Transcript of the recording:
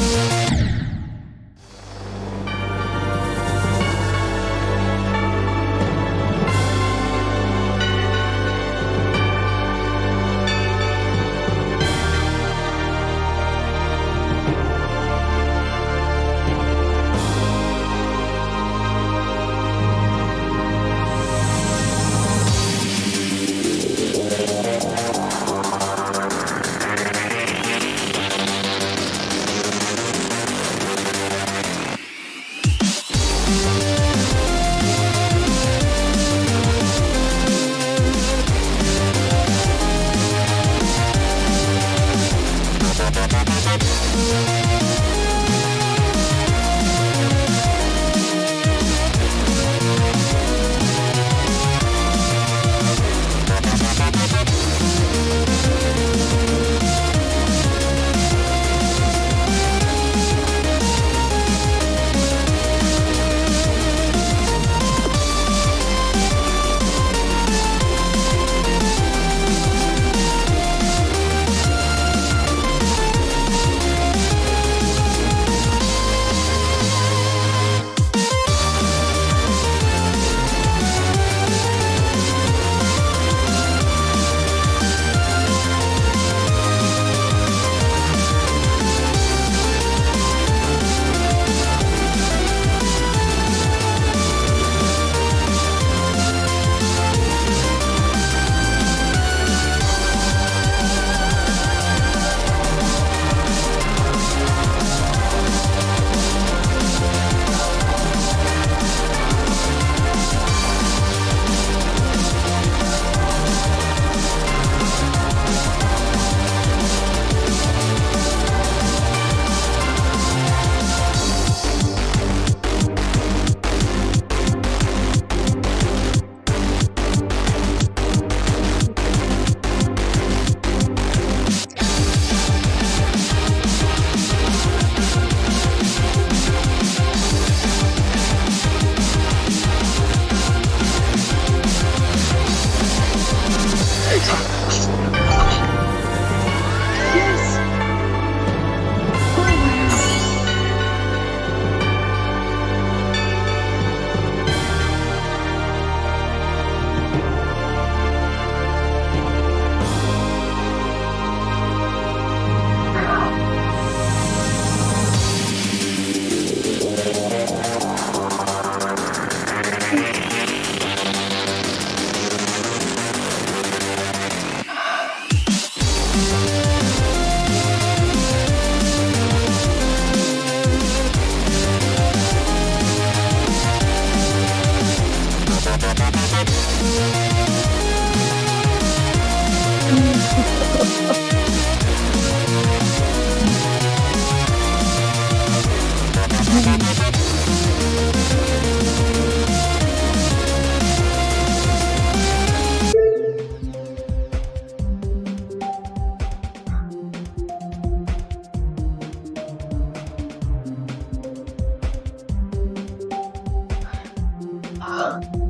Podcast. Música Huh?